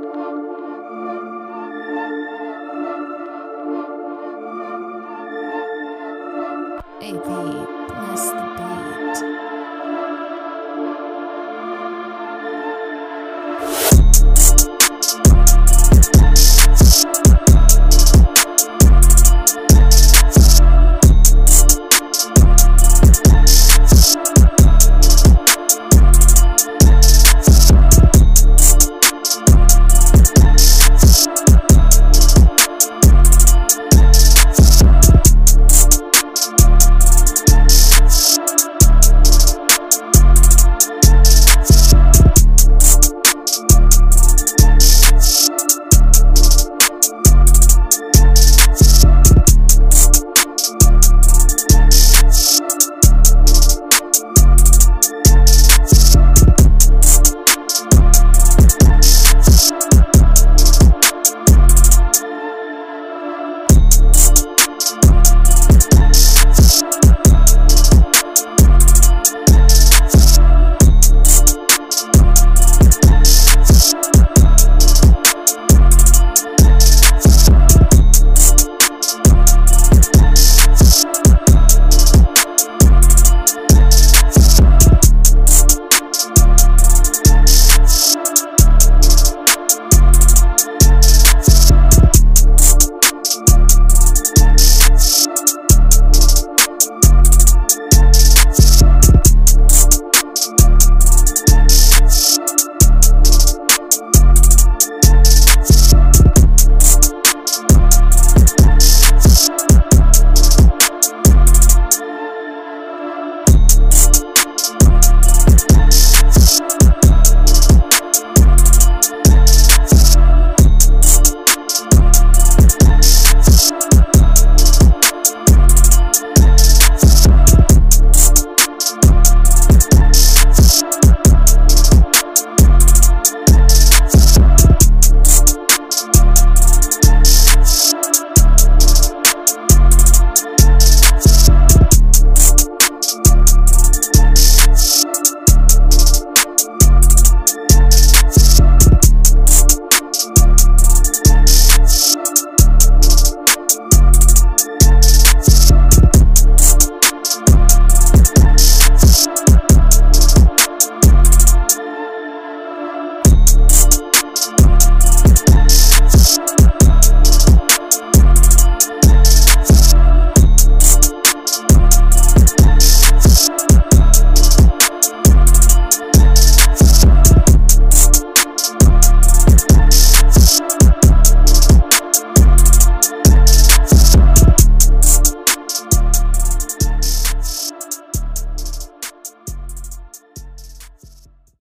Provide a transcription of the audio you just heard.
A. P. bless the beat.